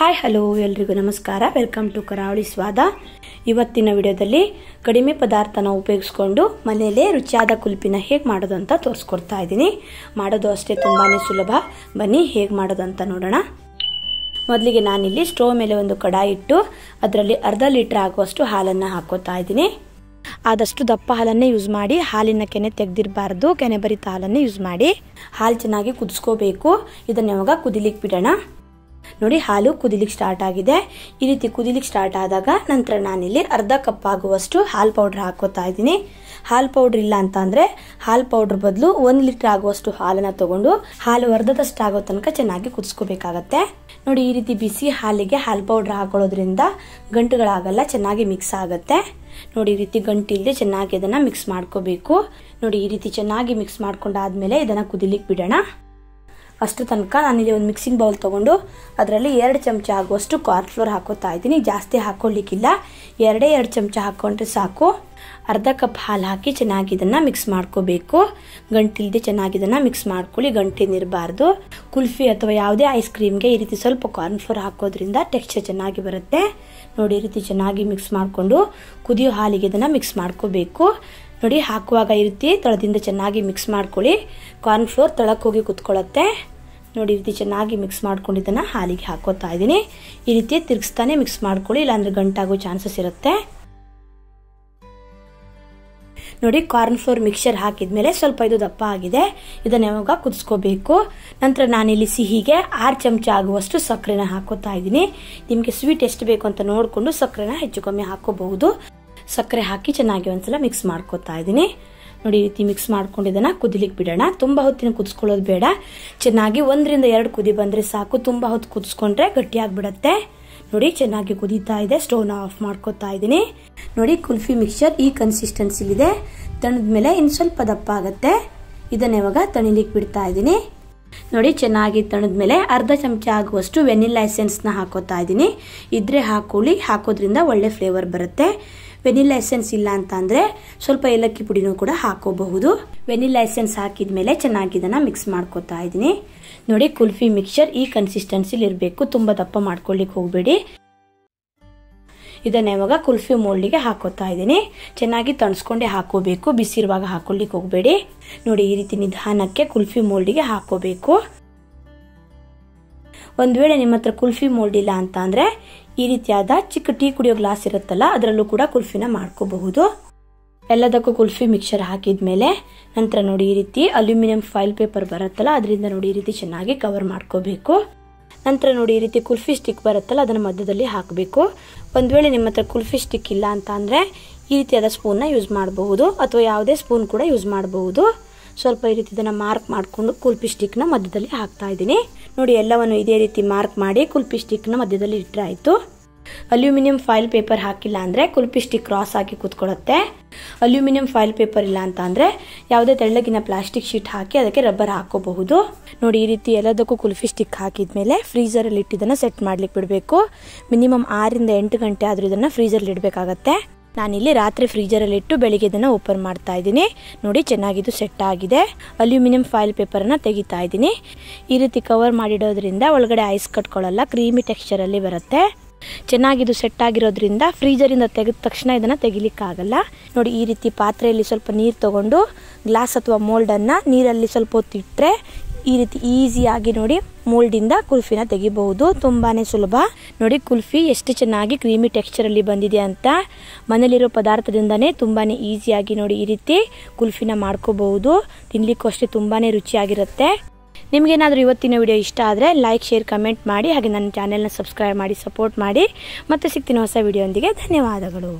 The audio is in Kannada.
ಹಾಯ್, ಹಲೋ ಎಲ್ರಿಗೂ ನಮಸ್ಕಾರ. ವೆಲ್ಕಮ್ ಟು ಕರಾವಳಿ ಸ್ವಾದ. ಇವತ್ತಿನ ವಿಡಿಯೋದಲ್ಲಿ ಕಡಿಮೆ ಪದಾರ್ಥನ ಉಪಯೋಗಿಸ್ಕೊಂಡು ಮನೆಯಲ್ಲೇ ರುಚಿಯಾದ ಕುಲ್ಪಿನ ಹೇಗೆ ಮಾಡೋದು ಅಂತ ತೋರಿಸ್ಕೊಡ್ತಾ ಇದ್ದೀನಿ. ಮಾಡೋದು ಅಷ್ಟೇ ತುಂಬಾ ಸುಲಭ. ಬನ್ನಿ, ಹೇಗೆ ಮಾಡೋದು ಅಂತ ನೋಡೋಣ. ಮೊದಲಿಗೆ ನಾನಿಲ್ಲಿ ಸ್ಟೋವ್ ಮೇಲೆ ಒಂದು ಕಡಾಯಿ ಇಟ್ಟು ಅದರಲ್ಲಿ ಅರ್ಧ ಲೀಟ್ರ್ ಆಗುವಷ್ಟು ಹಾಲನ್ನು ಹಾಕೋತಾ ಇದ್ದೀನಿ. ಆದಷ್ಟು ದಪ್ಪ ಹಾಲನ್ನೇ ಯೂಸ್ ಮಾಡಿ ಹಾಲಿನ ಕೆನೆ ತೆಗೆದಿರಬಾರ್ದು. ಕೆನೆ ಬರಿತ ಹಾಲನ್ನೇ ಯೂಸ್ ಮಾಡಿ. ಹಾಲು ಚೆನ್ನಾಗಿ ಕುದಿಸ್ಕೋಬೇಕು. ಇದನ್ನು ಯಾವಾಗ ಕುದಿಲಿಕ್ಕೆ ಬಿಡೋಣ? ನೋಡಿ ಹಾಲು ಕುದಿಲಿಕ್ಕೆ ಸ್ಟಾರ್ಟ್ ಆಗಿದೆ. ಈ ರೀತಿ ಕುದಿಲಿಕ್ಕೆ ಸ್ಟಾರ್ಟ್ ಆದಾಗ ನಂತರ ನಾನಿಲ್ಲಿ ಅರ್ಧ ಕಪ್ ಆಗುವಷ್ಟು ಹಾಲು ಪೌಡ್ರ್ ಹಾಕೋತಾ ಇದ್ದೀನಿ. ಹಾಲು ಪೌಡ್ರ್ ಇಲ್ಲ ಅಂತ ಅಂದರೆ ಹಾಲು ಪೌಡ್ರ್ ಬದಲು ಒಂದು ಲೀಟ್ರ್ ಆಗುವಷ್ಟು ಹಾಲನ್ನು ತಗೊಂಡು ಹಾಲು ಅರ್ಧದಷ್ಟು ಆಗೋ ತನಕ ಚೆನ್ನಾಗಿ ಕುದಿಸ್ಕೋಬೇಕಾಗತ್ತೆ. ನೋಡಿ ಈ ರೀತಿ ಬಿಸಿ ಹಾಲಿಗೆ ಹಾಲು ಪೌಡ್ರ್ ಹಾಕೊಳ್ಳೋದ್ರಿಂದ ಗಂಟುಗಳಾಗಲ್ಲ, ಚೆನ್ನಾಗಿ ಮಿಕ್ಸ್ ಆಗುತ್ತೆ. ನೋಡಿ ಈ ರೀತಿ ಗಂಟಿಲ್ಲದೆ ಚೆನ್ನಾಗಿ ಇದನ್ನು ಮಿಕ್ಸ್ ಮಾಡ್ಕೋಬೇಕು. ನೋಡಿ ಈ ರೀತಿ ಚೆನ್ನಾಗಿ ಮಿಕ್ಸ್ ಮಾಡ್ಕೊಂಡಾದ್ಮೇಲೆ ಇದನ್ನು ಕುದಿಲಿಕ್ಕೆ ಬಿಡೋಣ. ಅಷ್ಟು ತನಕ ನಾನಿಲ್ಲಿ ಒಂದು ಮಿಕ್ಸಿಂಗ್ ಬೌಲ್ ತೊಗೊಂಡು ಅದರಲ್ಲಿ ಎರಡು ಚಮಚ ಆಗುವಷ್ಟು ಕಾರ್ನ್ಫ್ಲೋರ್ ಹಾಕೋತಾ ಇದ್ದೀನಿ. ಜಾಸ್ತಿ ಹಾಕೊಳ್ಳಿಕ್ಕಿಲ್ಲ ಎರಡೇ ಎರಡು ಚಮಚ ಹಾಕ್ಕೊಂಡ್ರೆ ಸಾಕು. ಅರ್ಧ ಕಪ್ ಹಾಲು ಹಾಕಿ ಚೆನ್ನಾಗಿ ಇದನ್ನು ಮಿಕ್ಸ್ ಮಾಡ್ಕೋಬೇಕು. ಗಂಟಿಲ್ದೆ ಚೆನ್ನಾಗಿ ಇದನ್ನು ಮಿಕ್ಸ್ ಮಾಡ್ಕೊಳ್ಳಿ. ಗಂಟೇನಿರಬಾರ್ದು ಕುಲ್ಫಿ ಅಥವಾ ಯಾವುದೇ ಐಸ್ ಕ್ರೀಮ್ಗೆ ಈ ರೀತಿ ಸ್ವಲ್ಪ ಕಾರ್ನ್ಫ್ಲೋರ್ ಹಾಕೋದ್ರಿಂದ ಟೆಕ್ಸ್ಚರ್ ಚೆನ್ನಾಗಿ ಬರುತ್ತೆ. ನೋಡಿ, ಈ ರೀತಿ ಚೆನ್ನಾಗಿ ಮಿಕ್ಸ್ ಮಾಡಿಕೊಂಡು ಕುದಿಯೋ ಹಾಲಿಗೆ ಇದನ್ನು ಮಿಕ್ಸ್ ಮಾಡ್ಕೋಬೇಕು. ನೋಡಿ, ಹಾಕುವಾಗ ಈ ರೀತಿ ತಳದಿಂದ ಚೆನ್ನಾಗಿ ಮಿಕ್ಸ್ ಮಾಡ್ಕೊಳ್ಳಿ. ಕಾರ್ನ್ಫ್ಲೋರ್ ತಳಕ್ಕೆ ಹೋಗಿ ಕುತ್ಕೊಳ್ಳುತ್ತೆ. ನೋಡಿ ರೀತಿ ಚೆನ್ನಾಗಿ ಮಿಕ್ಸ್ ಮಾಡ್ಕೊಂಡಿದ್ದನ್ನು ಹಾಲಿಗೆ ಹಾಕೋತಾ ಇದ್ದೀನಿ. ಈ ರೀತಿ ತಿರುಗಿಸ್ತಾನೆ ಮಿಕ್ಸ್ ಮಾಡ್ಕೊಳ್ಳಿ, ಇಲ್ಲಾಂದ್ರೆ ಗಂಟಾಗೋ ಚಾನ್ಸಸ್ ಇರುತ್ತೆ. ನೋಡಿ ಕಾರ್ನ್ ಫ್ಲೋರ್ ಮಿಕ್ಸರ್ ಹಾಕಿದ್ಮೇಲೆ ಸ್ವಲ್ಪ ಇದು ದಪ್ಪ ಆಗಿದೆ. ಇದನ್ನು ಯಾವಾಗ ಕುದಿಸ್ಕೋಬೇಕು? ನಂತರ ನಾನಿಲ್ಲಿ ಸಿಹಿಗೆ ಆರು ಚಮಚ ಆಗುವಷ್ಟು ಸಕ್ಕರೆನ ಹಾಕೋತಾ ಇದ್ದೀನಿ. ನಿಮಗೆ ಸ್ವೀಟ್ ಎಷ್ಟು ಬೇಕು ಅಂತ ನೋಡಿಕೊಂಡು ಸಕ್ಕರೆನ ಹೆಚ್ಚು ಕಮ್ಮಿ ಹಾಕೋಬಹುದು. ಸಕ್ಕರೆ ಹಾಕಿ ಚೆನ್ನಾಗಿ ಒಂದ್ಸಲ ಮಿಕ್ಸ್ ಮಾಡ್ಕೋತಾ ಇದ್ದೀನಿ. ನೋಡಿ ಈ ರೀತಿ ಮಿಕ್ಸ್ ಮಾಡ್ಕೊಂಡು ಇದನ್ನು ಕುದಿಲಿಕ್ಕೆ ಬಿಡೋಣ. ತುಂಬ ಹೊತ್ತಿನ ಕುದಿಸ್ಕೊಳ್ಳೋದು ಬೇಡ. ಚೆನ್ನಾಗಿ ಒಂದರಿಂದ ಎರಡು ಕುದಿ ಬಂದರೆ ಸಾಕು. ತುಂಬ ಹೊತ್ತು ಕುದಿಸ್ಕೊಂಡ್ರೆ ಗಟ್ಟಿಯಾಗ್ಬಿಡತ್ತೆ. ನೋಡಿ, ಚೆನ್ನಾಗಿ ಕುದೀತಾ ಇದೆ. ಸ್ಟೋವ್ನ ಆಫ್ ಮಾಡ್ಕೋತಾ ಇದ್ದೀನಿ. ನೋಡಿ, ಕುಲ್ಫಿ ಮಿಕ್ಸ್ಚರ್ ಈ ಕನ್ಸಿಸ್ಟೆನ್ಸಿಲಿದೆ ತಣದ್ಮೇಲೆ ಇನ್ನು ಸ್ವಲ್ಪ ದಪ್ಪ ಆಗುತ್ತೆ. ಇದನ್ನ ಇವಾಗ ತಣಿಲಿಕ್ಕೆ ಬಿಡ್ತಾ ಇದ್ದೀನಿ. ನೋಡಿ, ಚೆನ್ನಾಗಿ ತಣದ್ಮೇಲೆ ಅರ್ಧ ಚಮಚ ಆಗುವಷ್ಟು ವೆನಿಲ್ಲಾ ಎಸೆನ್ಸ್ನ ಹಾಕೋತಾ ಇದ್ದೀನಿ. ಇದ್ರೆ ಹಾಕೊಳ್ಳಿ. ಹಾಕೋದ್ರಿಂದ ಒಳ್ಳೆ ಫ್ಲೇವರ್ ಬರುತ್ತೆ. ವೆನಿಲ್ಲಾ ಎಸೆನ್ಸ್ ಇಲ್ಲ ಅಂತ ಅಂದರೆ ಸ್ವಲ್ಪ ಏಲಕ್ಕಿ ಪುಡಿನೂ ಕೂಡ ಹಾಕೋಬಹುದು. ವೆನಿಲ್ಲಾ ಎಸೆನ್ಸ್ ಹಾಕಿದ್ಮೇಲೆ ಚೆನ್ನಾಗಿ ಇದನ್ನು ಮಿಕ್ಸ್ ಮಾಡ್ಕೋತಾ ಇದ್ದೀನಿ. ನೋಡಿ, ಕುಲ್ಫಿ ಮಿಕ್ಸ್ಚರ್ ಈ ಕನ್ಸಿಸ್ಟೆನ್ಸಿಲಿ ಇರಬೇಕು. ತುಂಬ ದಪ್ಪ ಮಾಡ್ಕೊಳ್ಳಿಕ್ಕೆ ಹೋಗಬೇಡಿ. ಇದನ್ನ ಇವಾಗ ಕುಲ್ಫಿ ಮೋಲ್ಡಿಗೆ ಹಾಕೋತಾ ಇದ್ದೀನಿ. ಚೆನ್ನಾಗಿ ತಣಿಸ್ಕೊಂಡೆ ಹಾಕೋಬೇಕು. ಬಿಸಿರುವಾಗ ಹಾಕೊಳ್ಳಿಕ್ಕೆ ಹೋಗಬೇಡಿ. ನೋಡಿ, ಈ ರೀತಿ ನಿಧಾನಕ್ಕೆ ಕುಲ್ಫಿ ಮೋಲ್ಡಿಗೆ ಹಾಕೋಬೇಕು. ಒಂದು ವೇಳೆ ನಿಮ್ಮ ಹತ್ರ ಕುಲ್ಫಿ ಮೋಲ್ಡ್ ಇಲ್ಲ ಅಂತ ಅಂದರೆ ಈ ರೀತಿಯಾದ ಚಿಕ್ಕ ಟೀ ಕುಡಿಯೋ ಗ್ಲಾಸ್ ಇರುತ್ತಲ್ಲ, ಅದರಲ್ಲೂ ಕೂಡ ಕುಲ್ಫಿನ ಮಾಡ್ಕೋಬಹುದು. ಎಲ್ಲದಕ್ಕೂ ಕುಲ್ಫಿ ಮಿಕ್ಸರ್ ಹಾಕಿದ್ಮೇಲೆ ನಂತರ ನೋಡಿ ಈ ರೀತಿ ಅಲ್ಯೂಮಿನಿಯಂ ಫೈಲ್ ಪೇಪರ್ ಬರುತ್ತಲ್ಲ, ಅದರಿಂದ ನೋಡಿ ಈ ರೀತಿ ಚೆನ್ನಾಗಿ ಕವರ್ ಮಾಡ್ಕೋಬೇಕು. ನಂತರ ನೋಡಿ ಈ ರೀತಿ ಕುಲ್ಫಿ ಸ್ಟಿಕ್ ಬರುತ್ತಲ್ಲ, ಅದನ್ನು ಮಧ್ಯದಲ್ಲಿ ಹಾಕಬೇಕು. ಒಂದು ವೇಳೆ ನಿಮ್ಮ ಹತ್ರ ಕುಲ್ಫಿ ಸ್ಟಿಕ್ ಇಲ್ಲ ಅಂತ ಅಂದರೆ ಈ ರೀತಿಯಾದ ಸ್ಪೂನ್ನ ಯೂಸ್ ಮಾಡಬಹುದು, ಅಥವಾ ಯಾವುದೇ ಸ್ಪೂನ್ ಕೂಡ ಯೂಸ್ ಮಾಡಬಹುದು. ಸ್ವಲ್ಪ ಈ ರೀತಿ ಇದನ್ನು ಮಾರ್ಕ್ ಮಾಡಿಕೊಂಡು ಕುಲ್ಪಿ ಸ್ಟಿಕ್ನ ಮಧ್ಯದಲ್ಲಿ ಹಾಕ್ತಾ ಇದ್ದೀನಿ. ನೋಡಿ, ಎಲ್ಲವನ್ನು ಇದೇ ರೀತಿ ಮಾರ್ಕ್ ಮಾಡಿ ಕುಲ್ಪಿ ಸ್ಟಿಕ್ನ ಮಧ್ಯದಲ್ಲಿ ಇಟ್ಟರೆ ಆಯಿತು. ಅಲ್ಯೂಮಿನಿಯಂ ಫೈಲ್ ಪೇಪರ್ ಹಾಕಿಲ್ಲ ಅಂದರೆ ಕುಲ್ಪಿ ಸ್ಟಿಕ್ ಕ್ರಾಸ್ ಆಗಿ ಕೂತ್ಕೊಳ್ಳುತ್ತೆ. ಅಲ್ಯೂಮಿನಿಯಂ ಫೈಲ್ ಪೇಪರ್ ಇಲ್ಲ ಅಂತ ಅಂದರೆ ಯಾವುದೇ ತೆಳ್ಳಗಿನ ಪ್ಲಾಸ್ಟಿಕ್ ಶೀಟ್ ಹಾಕಿ ಅದಕ್ಕೆ ರಬ್ಬರ್ ಹಾಕೋಬಹುದು. ನೋಡಿ, ಈ ರೀತಿ ಎಲ್ಲದಕ್ಕೂ ಕುಲ್ಫಿ ಸ್ಟಿಕ್ ಹಾಕಿದ್ಮೇಲೆ ಫ್ರೀಸರಲ್ಲಿ ಇಟ್ಟಿದ್ದನ್ನು ಸೆಟ್ ಮಾಡ್ಲಿಕ್ಕೆ ಬಿಡಬೇಕು. ಮಿನಿಮಮ್ ಆರಿಂದ ಎಂಟು ಗಂಟೆ ಆದರೂ ಇದನ್ನು ಫ್ರೀಸರಲ್ಲಿ ಇಡಬೇಕಾಗತ್ತೆ. ನಾನಿಲ್ಲಿ ರಾತ್ರಿ ಫ್ರೀಜರಲ್ಲಿಟ್ಟು ಬೆಳಿಗ್ಗೆ ಇದನ್ನು ಓಪನ್ ಮಾಡ್ತಾ ಇದ್ದೀನಿ. ನೋಡಿ ಚೆನ್ನಾಗಿದು ಸೆಟ್ ಆಗಿದೆ. ಅಲ್ಯೂಮಿನಿಯಂ ಫಾಯಿಲ್ ಪೇಪರನ್ನು ತೆಗಿತಾ ಇದ್ದೀನಿ. ಈ ರೀತಿ ಕವರ್ ಮಾಡಿಡೋದ್ರಿಂದ ಒಳಗಡೆ ಐಸ್ ಕಟ್ಕೊಳ್ಳಲ್ಲ ಕ್ರೀಮಿ ಟೆಕ್ಸ್ಚರಲ್ಲಿ ಬರುತ್ತೆ. ಚೆನ್ನಾಗಿದು ಸೆಟ್ ಆಗಿರೋದ್ರಿಂದ ಫ್ರೀಜರಿಂದ ತೆಗೆದ ತಕ್ಷಣ ಇದನ್ನು ತೆಗಿಲಿಕ್ಕಾಗಲ್ಲ. ನೋಡಿ, ಈ ರೀತಿ ಪಾತ್ರೆಯಲ್ಲಿ ಸ್ವಲ್ಪ ನೀರು ತಗೊಂಡು ಗ್ಲಾಸ್ ಅಥವಾ ಮೋಲ್ಡನ್ನು ನೀರಲ್ಲಿ ಸ್ವಲ್ಪ ಹೊತ್ತು ಇಟ್ಟರೆ ಈ ರೀತಿ ಈಸಿಯಾಗಿ ನೋಡಿ ಮೋಲ್ಡಿಂದ ಕುಲ್ಫಿನ ತೆಗಿಬಹುದು. ತುಂಬಾ ಸುಲಭ. ನೋಡಿ ಕುಲ್ಫಿ ಎಷ್ಟು ಚೆನ್ನಾಗಿ ಕ್ರೀಮಿ ಟೆಕ್ಸ್ಚರಲ್ಲಿ ಬಂದಿದೆ ಅಂತ. ಮನೇಲಿರೋ ಪದಾರ್ಥದಿಂದನೇ ತುಂಬಾ ಈಸಿಯಾಗಿ ನೋಡಿ ಈ ರೀತಿ ಕುಲ್ಫಿನ ಮಾಡ್ಕೋಬಹುದು. ತಿನ್ಲಿಕ್ಕೂ ಅಷ್ಟೇ ತುಂಬಾ ರುಚಿಯಾಗಿರುತ್ತೆ. ನಿಮಗೇನಾದರೂ ಇವತ್ತಿನ ವಿಡಿಯೋ ಇಷ್ಟ ಆದರೆ ಲೈಕ್ ಶೇರ್ ಕಮೆಂಟ್ ಮಾಡಿ ಹಾಗೆ ನನ್ನ ಚಾನೆಲ್ನ ಸಬ್ಸ್ಕ್ರೈಬ್ ಮಾಡಿ ಸಪೋರ್ಟ್ ಮಾಡಿ. ಮತ್ತೆ ಸಿಗ್ತೀನಿ ಹೊಸ ವಿಡಿಯೋಂದಿಗೆ ಧನ್ಯವಾದಗಳು.